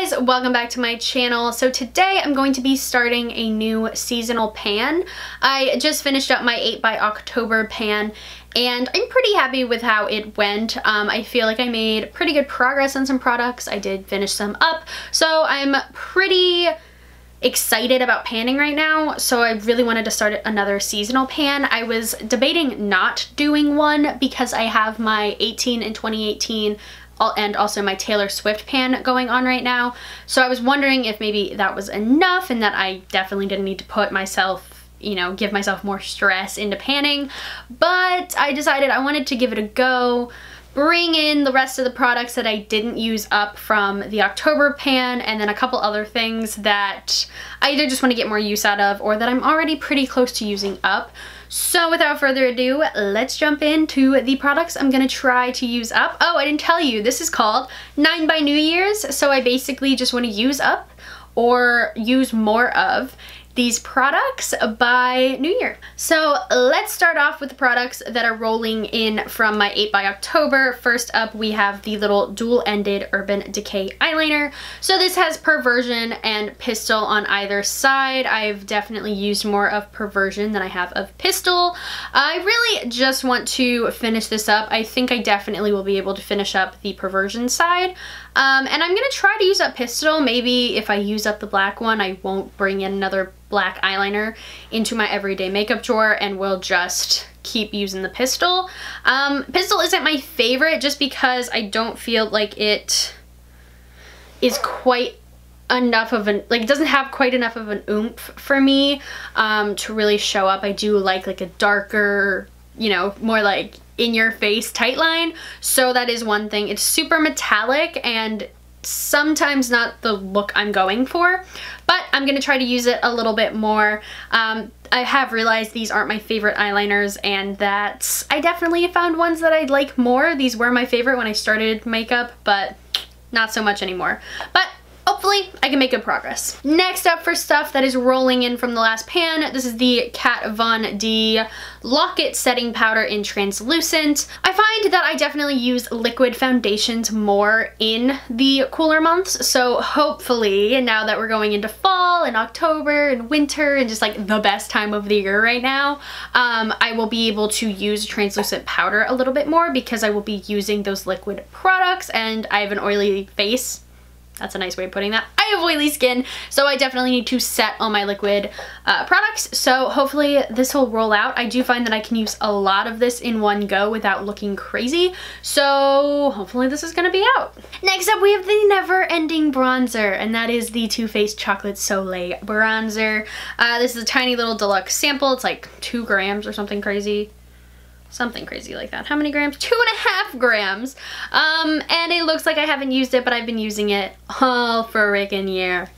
guys, welcome back to my channel. So today I'm going to be starting a new seasonal pan. I just finished up my 8 by October pan and I'm pretty happy with how it went. Um, I feel like I made pretty good progress on some products. I did finish some up, so I'm pretty excited about panning right now so I really wanted to start another seasonal pan. I was debating not doing one because I have my 18 and 2018 and also my Taylor Swift pan going on right now. So I was wondering if maybe that was enough and that I definitely didn't need to put myself, you know, give myself more stress into panning. But I decided I wanted to give it a go bring in the rest of the products that I didn't use up from the October pan and then a couple other things that I either just want to get more use out of or that I'm already pretty close to using up. So without further ado, let's jump into the products I'm gonna try to use up. Oh, I didn't tell you, this is called 9 by New Year's. So I basically just wanna use up or use more of these products by New Year. So let's start off with the products that are rolling in from my 8 by October. First up, we have the little dual-ended Urban Decay eyeliner. So this has Perversion and Pistol on either side. I've definitely used more of Perversion than I have of Pistol. I really just want to finish this up. I think I definitely will be able to finish up the Perversion side. Um, and I'm gonna try to use up Pistol. Maybe if I use up the black one, I won't bring in another black eyeliner into my everyday makeup drawer and will just keep using the Pistol. Um, Pistol isn't my favorite just because I don't feel like it is quite enough of an like it doesn't have quite enough of an oomph for me um to really show up i do like like a darker you know more like in your face tight line. So that is one thing. It's super metallic and sometimes not the look I'm going for, but I'm gonna try to use it a little bit more. Um, I have realized these aren't my favorite eyeliners and that I definitely found ones that I'd like more. These were my favorite when I started makeup, but not so much anymore. But hopefully I can make good progress. Next up for stuff that is rolling in from the last pan, this is the Kat Von D Lock-It Setting Powder in Translucent. I find that I definitely use liquid foundations more in the cooler months, so hopefully now that we're going into fall and October and winter and just like the best time of the year right now, um, I will be able to use translucent powder a little bit more because I will be using those liquid products and I have an oily face that's a nice way of putting that. I have oily skin, so I definitely need to set all my liquid uh, products. So hopefully this will roll out. I do find that I can use a lot of this in one go without looking crazy. So hopefully this is gonna be out. Next up, we have the never ending bronzer, and that is the Too Faced Chocolate Soleil bronzer. Uh, this is a tiny little deluxe sample. It's like two grams or something crazy something crazy like that. How many grams? Two and a half grams. Um, and it looks like I haven't used it, but I've been using it all for a freaking year.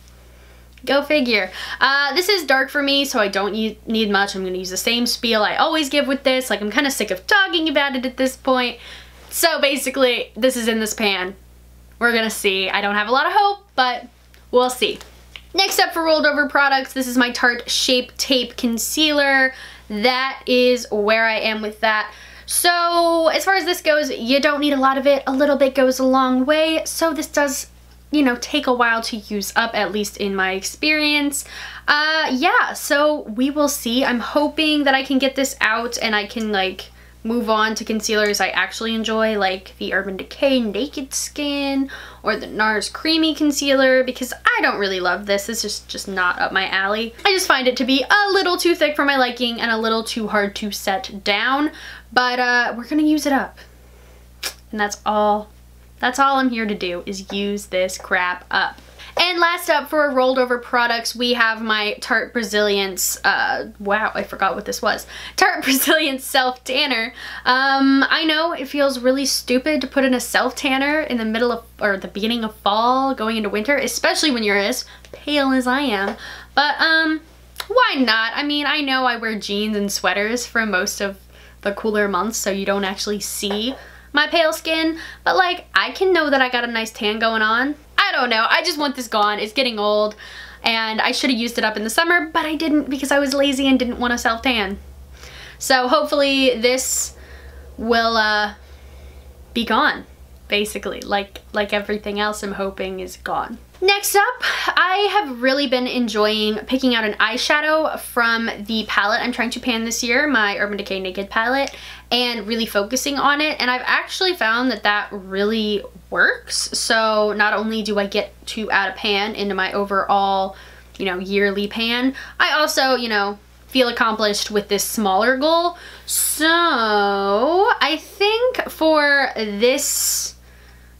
Go figure. Uh, this is dark for me, so I don't need much. I'm going to use the same spiel I always give with this. Like, I'm kind of sick of talking about it at this point. So basically, this is in this pan. We're going to see. I don't have a lot of hope, but we'll see. Next up for rolled over products, this is my Tarte Shape Tape Concealer that is where I am with that. So as far as this goes, you don't need a lot of it. A little bit goes a long way. So this does, you know, take a while to use up, at least in my experience. Uh, yeah, so we will see. I'm hoping that I can get this out and I can like move on to concealers I actually enjoy like the Urban Decay Naked Skin or the NARS Creamy Concealer because I don't really love this. It's just, just not up my alley. I just find it to be a little too thick for my liking and a little too hard to set down, but uh, we're gonna use it up. And that's all, that's all I'm here to do is use this crap up. And last up for rolled over products, we have my Tarte Brazilliance, uh, wow, I forgot what this was. Tarte Brazilian Self Tanner. Um, I know it feels really stupid to put in a self tanner in the middle of, or the beginning of fall going into winter, especially when you're as pale as I am. But, um, why not? I mean, I know I wear jeans and sweaters for most of the cooler months, so you don't actually see my pale skin, but like, I can know that I got a nice tan going on Don't know. I just want this gone. It's getting old and I should have used it up in the summer, but I didn't because I was lazy and didn't want to self-tan. So hopefully this will uh, be gone basically, like, like everything else I'm hoping is gone. Next up, I have really been enjoying picking out an eyeshadow from the palette I'm trying to pan this year, my Urban Decay Naked palette, and really focusing on it. And I've actually found that that really works. So not only do I get to add a pan into my overall, you know, yearly pan, I also, you know, feel accomplished with this smaller goal. So I think for this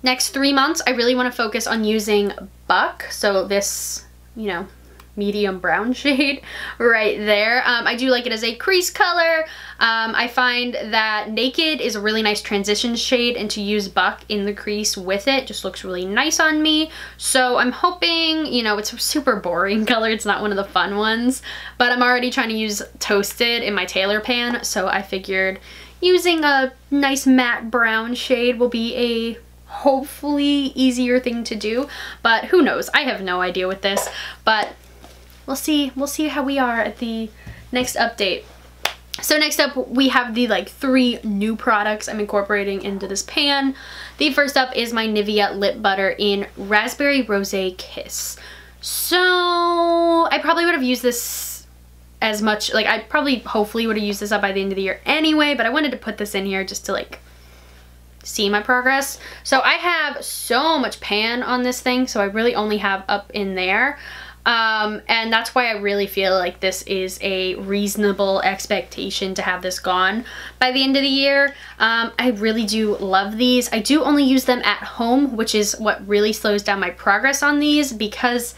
next three months, I really want to focus on using Buck. So this, you know, medium brown shade right there. Um, I do like it as a crease color. Um, I find that Naked is a really nice transition shade and to use Buck in the crease with it just looks really nice on me. So I'm hoping, you know, it's a super boring color. It's not one of the fun ones, but I'm already trying to use Toasted in my Taylor pan. So I figured using a nice matte brown shade will be a hopefully easier thing to do, but who knows? I have no idea with this, but we'll see, we'll see how we are at the next update. So next up, we have the like three new products I'm incorporating into this pan. The first up is my Nivea Lip Butter in Raspberry Rose Kiss. So I probably would have used this as much, like I probably hopefully would have used this up by the end of the year anyway, but I wanted to put this in here just to like see my progress. So I have so much pan on this thing, so I really only have up in there. Um, and that's why I really feel like this is a reasonable expectation to have this gone by the end of the year. Um, I really do love these. I do only use them at home, which is what really slows down my progress on these because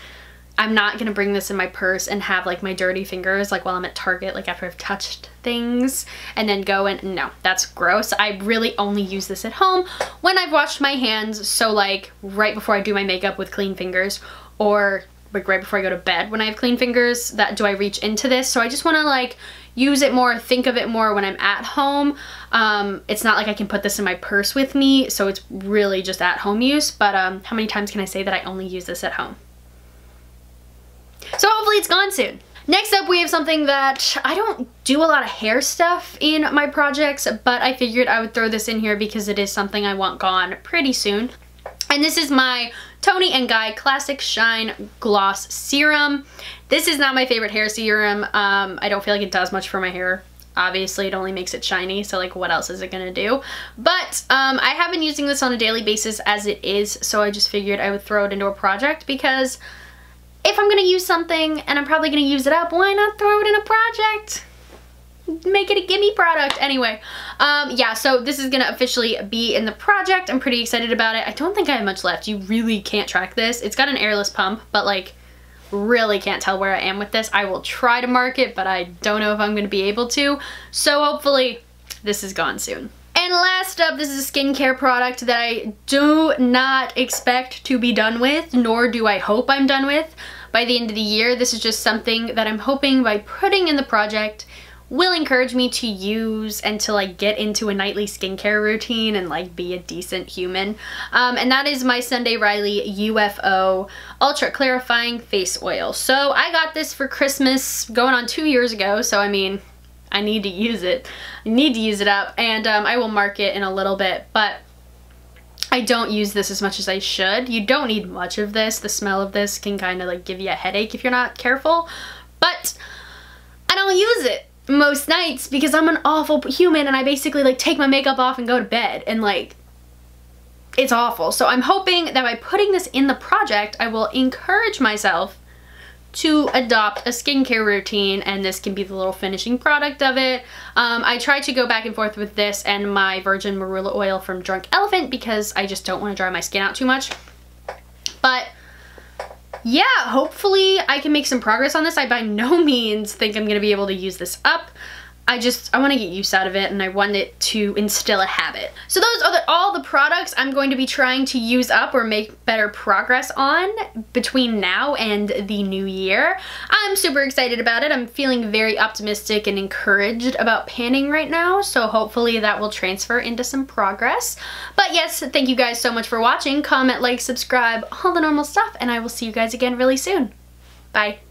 I'm not gonna bring this in my purse and have like my dirty fingers like while I'm at Target like after I've touched things and then go and no that's gross. I really only use this at home when I've washed my hands so like right before I do my makeup with clean fingers or like right before I go to bed when I have clean fingers that do I reach into this. So I just want to like use it more think of it more when I'm at home. Um, it's not like I can put this in my purse with me so it's really just at home use but um, how many times can I say that I only use this at home so hopefully it's gone soon Next up, we have something that I don't do a lot of hair stuff in my projects, but I figured I would throw this in here because it is something I want gone pretty soon. And this is my Toni and Guy Classic Shine Gloss Serum. This is not my favorite hair serum. Um, I don't feel like it does much for my hair. Obviously, it only makes it shiny, so like what else is it gonna do? But um, I have been using this on a daily basis as it is, so I just figured I would throw it into a project because if I'm gonna use something and I'm probably gonna use it up, why not throw it in a project? make it a gimme product anyway. Um yeah so this is gonna officially be in the project. I'm pretty excited about it. I don't think i have much left. You really can't track this. It's got an airless pump but like really can't tell where i am with this. I will try to mark it but i don't know if i'm gonna be able to. So hopefully this is gone soon and last up, this is a skincare product that I do not expect to be done with, nor do I hope I'm done with by the end of the year. This is just something that I'm hoping by putting in the project will encourage me to use and to like get into a nightly skincare routine and like be a decent human. Um, and that is my Sunday Riley UFO Ultra Clarifying Face Oil. So I got this for Christmas going on two years ago. So I mean, I need to use it. I need to use it up and um, I will mark it in a little bit. But I don't use this as much as I should. You don't need much of this. The smell of this can kind of like give you a headache if you're not careful. But I don't use it most nights because I'm an awful human and I basically like take my makeup off and go to bed and like it's awful. So I'm hoping that by putting this in the project, I will encourage myself to adopt a skincare routine and this can be the little finishing product of it. Um, I try to go back and forth with this and my virgin marula oil from Drunk Elephant because I just don't want to dry my skin out too much. But yeah, hopefully I can make some progress on this. I by no means think I'm going to be able to use this up. I just, I want to get use out of it and I want it to instill a habit. So those are the, all the products I'm going to be trying to use up or make better progress on between now and the new year. I'm super excited about it. I'm feeling very optimistic and encouraged about panning right now. So hopefully that will transfer into some progress. But yes, thank you guys so much for watching. Comment, like, subscribe, all the normal stuff. And I will see you guys again really soon. Bye.